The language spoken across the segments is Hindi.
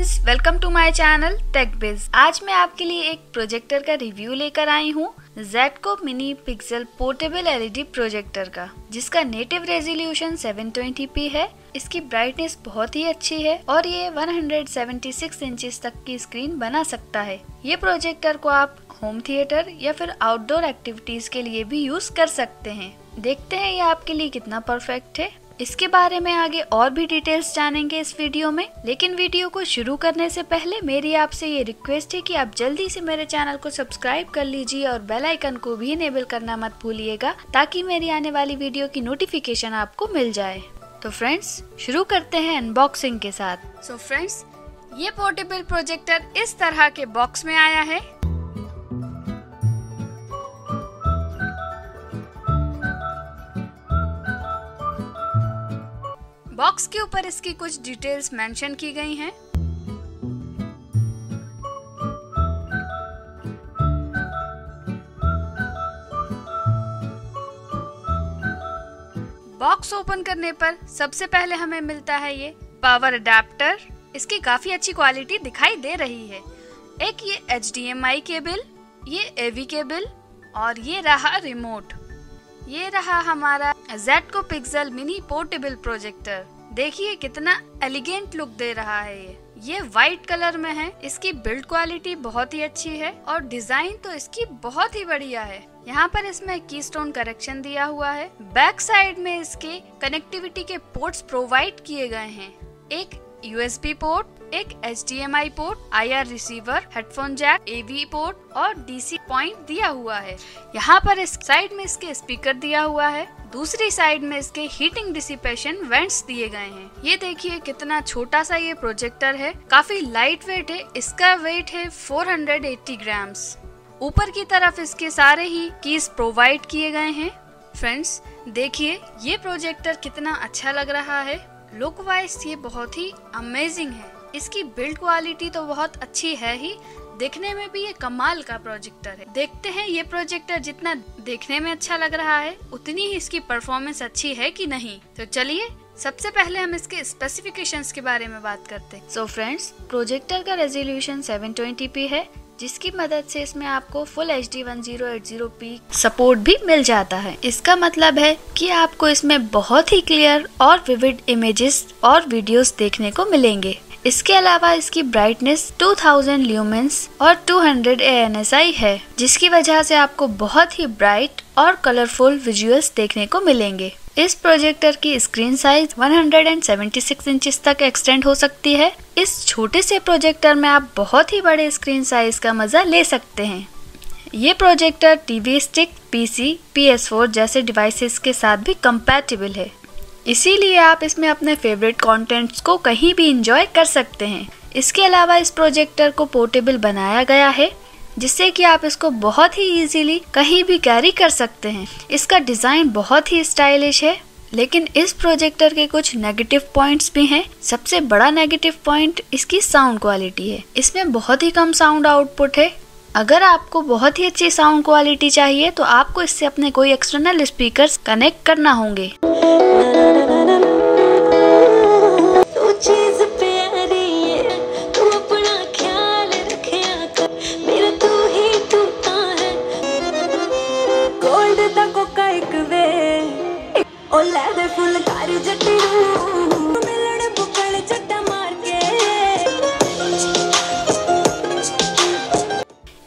Friends welcome to my channel tech biz आज मैं आपके लिए एक प्रोजेक्टर का रिव्यू लेकर आई हूँ Zedco mini pixel portable LED projector का, जिसका नेटिव रेजोल्यूशन 720p है। इसकी ब्राइटनेस बहुत ही अच्छी है और ये 176 इंचेस तक की स्क्रीन बना सकता है। ये प्रोजेक्टर को आप होम थिएटर या फिर आउटडोर एक्टिविटीज़ के लिए भी यूज़ कर सकते हैं। देखते हैं ये आपके लिए कितना परफेक्ट है। इसके बारे में आगे और भी डिटेल्स जानेंगे इस वीडियो में। लेकिन वीडियो को शुरू करने से पहले मेरी आपसे ये रिक्वेस्ट है कि आप जल्दी से मेरे चैनल को सब्सक्राइब कर लीजिए और बेल आइकन को भी इनेबल करना मत भूलिएगा, ताकि मेरी आने वाली वीडियो की नोटिफिकेशन आपको मिल जाए। तो फ्रेंड्स शुरू करते हैं अनबॉक्सिंग के साथ। सो so फ्रेंड्स ये पोर्टेबल प्रोजेक्टर इस तरह के बॉक्स में आया है। बॉक्स के ऊपर इसकी कुछ डिटेल्स मेंशन की गई हैं। बॉक्स ओपन करने पर सबसे पहले हमें मिलता है ये पावर अडेप्टर इसकी काफ़ी अच्छी क्वालिटी दिखाई दे रही है। एक ये एचडीएमआई केबल ये एवी केबल और ये रहा रिमोट ये रहा हमारा जेडको पिक्सल मिनी पोर्टेबल प्रोजेक्टर देखिए कितना एलिगेंट लुक दे रहा है ये। ये व्हाइट कलर में है। इसकी बिल्ड क्वालिटी बहुत ही अच्छी है और डिज़ाइन तो इसकी बहुत ही बढ़िया है। यहाँ पर इसमें की स्टोन करेक्शन दिया हुआ है। बैक साइड में इसके कनेक्टिविटी के पोर्ट्स प्रोवाइड किए गए हैं। एक यूएसबी पोर्ट एक HDMI port I R receiver headphone jack AV port और डीसी पॉइंट दिया हुआ है। यहाँ पर इस साइड में इसके स्पीकर दिया हुआ है। दूसरी साइड में इसके हीटिंग डिसिपेशन वेंट्स दिए गए हैं। ये देखिए कितना छोटा सा ये प्रोजेक्टर है। काफ़ी लाइट वेट है। इसका वेट है 480 ग्राम्स ऊपर की तरफ़ इसके सारे ही कीज प्रोवाइड किए गए हैं। फ्रेंड्स देखिए, ये प्रोजेक्टर कितना अच्छा लग रहा है। लुक वाइज ये बहुत ही अमेजिंग है। इसकी बिल्ड क्वालिटी तो बहुत अच्छी है ही। देखने में भी ये कमाल का प्रोजेक्टर है। देखते हैं ये प्रोजेक्टर जितना देखने में अच्छा लग रहा है, उतनी ही इसकी परफॉर्मेंस अच्छी है कि नहीं। तो चलिए, सबसे पहले हम इसके स्पेसिफिकेशंस के बारे में बात करते हैं। सो फ्रेंड्स प्रोजेक्टर का रेजोल्यूशन 720p है, जिसकी मदद से इसमें आपको full H D one zero P support भी मिल जाता है। इसका मतलब है कि आपको इसमें बहुत ही क्लियर और विविड इमेजेस और वीडियोस देखने को मिलेंगे। इसके अलावा इसकी ब्राइटनेस 2000 ल्यूमेंस और 200 ANSI है जिसकी वजह से आपको बहुत ही ब्राइट और कलरफुल विजुअल्स देखने को मिलेंगे। इस प्रोजेक्टर की स्क्रीन साइज़ 176 इंचेस तक एक्सटेंड हो सकती है। इस छोटे से प्रोजेक्टर में आप बहुत ही बड़े स्क्रीन साइज़ का मज़ा ले सकते हैं। ये projector TV stick PC, PS4 जैसे डिवाइसेस के साथ भी कंपैटिबल है। इसीलिए आप इसमें अपने फेवरेट कंटेंट्स को कहीं भी इंजॉय कर सकते हैं। इसके अलावा इस प्रोजेक्टर को पोर्टेबल बनाया गया है, जिससे कि आप इसको बहुत ही इजीली कहीं भी कैरी कर सकते हैं। इसका डिज़ाइन बहुत ही स्टाइलिश है, लेकिन इस प्रोजेक्टर के कुछ नेगेटिव पॉइंट्स भी हैं। सबसे बड़ा नेगेटिव पॉइंट इसकी साउंड क्वालिटी है। इसमें बहुत ही कम साउंड आउटपुट है। अगर आपको बहुत ही अच्छी साउंड क्वालिटी चाहिए तो आपको इससे अपने कोई एक्सटर्नल स्पीकर्स कनेक्ट करना होंगे।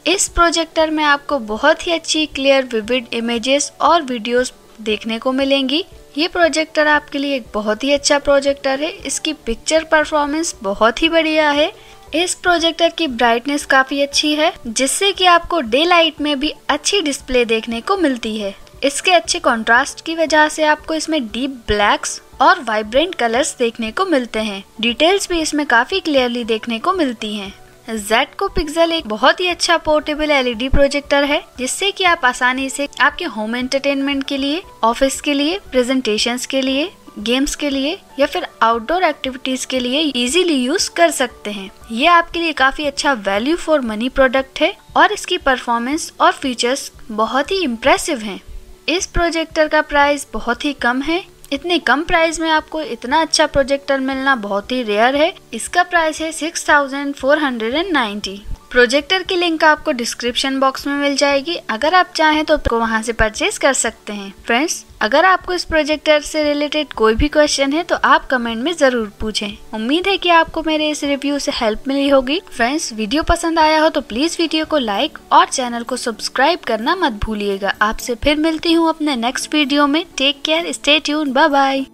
इस प्रोजेक्टर में आपको बहुत ही अच्छी क्लियर विविड इमेजेस और वीडियोस देखने को मिलेंगी। ये प्रोजेक्टर आपके लिए एक बहुत ही अच्छा प्रोजेक्टर है। इसकी पिक्चर परफॉर्मेंस बहुत ही बढ़िया है। इस प्रोजेक्टर की ब्राइटनेस काफ़ी अच्छी है, जिससे कि आपको डे लाइट में भी अच्छी डिस्प्ले देखने को मिलती है। इसके अच्छे कंट्रास्ट की वजह से आपको इसमें डीप ब्लैक्स और वाइब्रेंट कलर्स देखने को मिलते हैं डिटेल्स भी इसमें काफ़ी क्लियरली देखने को मिलती हैं। जेडको पिक्सल एक बहुत ही अच्छा पोर्टेबल एलईडी प्रोजेक्टर है, जिससे कि आप आसानी से आपके होम एंटरटेनमेंट के लिए ऑफ़िस के लिए प्रेजेंटेशन के लिए गेम्स के लिए या फिर आउटडोर एक्टिविटीज़ के लिए इजीली यूज़ कर सकते हैं ये आपके लिए काफ़ी अच्छा वैल्यू फॉर मनी प्रोडक्ट है और इसकी परफॉर्मेंस और फीचर्स बहुत ही इम्प्रेसिव हैं। इस प्रोजेक्टर का प्राइस बहुत ही कम है। इतने कम प्राइस में आपको इतना अच्छा प्रोजेक्टर मिलना बहुत ही रेयर है। इसका प्राइस है six thousand four hundred and ninety projector की लिंक आपको डिस्क्रिप्शन बॉक्स में मिल जाएगी। अगर आप चाहें तो आपको वहाँ से परचेज कर सकते हैं। फ्रेंड्स अगर आपको इस प्रोजेक्टर से रिलेटेड कोई भी क्वेश्चन है तो आप कमेंट में ज़रूर पूछें। उम्मीद है कि आपको मेरे इस रिव्यू से हेल्प मिली होगी। फ्रेंड्स वीडियो पसंद आया हो तो प्लीज़ वीडियो को लाइक और चैनल को सब्सक्राइब करना मत भूलिएगा। आपसे फिर मिलती हूँ अपने नेक्स्ट वीडियो में। Take care stay tune bye bye